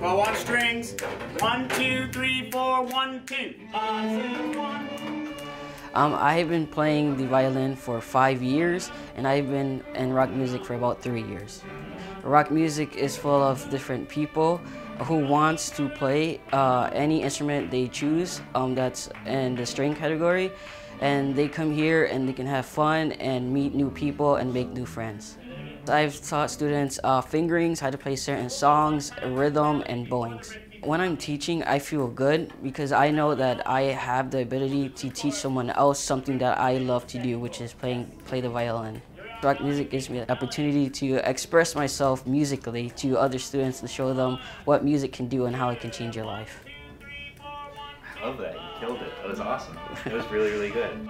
Bow on strings. One, two, three, four, one, two. Um, I've been playing the violin for five years, and I've been in ROCmusic for about three years. ROCmusic is full of different people who wants to play uh, any instrument they choose um, that's in the string category, and they come here and they can have fun and meet new people and make new friends. I've taught students uh, fingerings, how to play certain songs, rhythm, and bowings. When I'm teaching, I feel good because I know that I have the ability to teach someone else something that I love to do, which is playing play the violin. ROCmusic gives me the opportunity to express myself musically to other students to show them what music can do and how it can change your life. I love that. You killed it. That was awesome. It was really, really good.